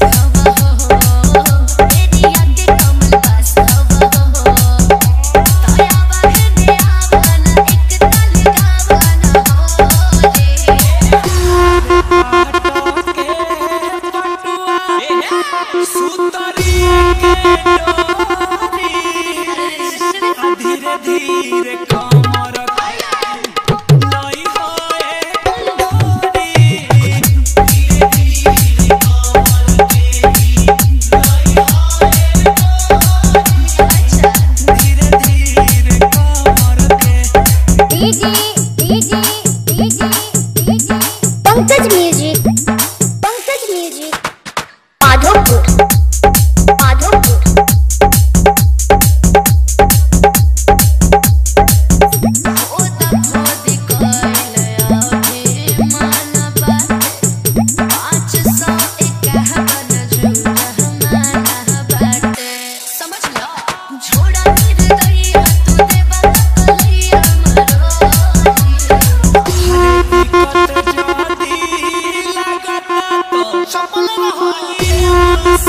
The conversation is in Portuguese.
Yes. Pankaj म्यूजिक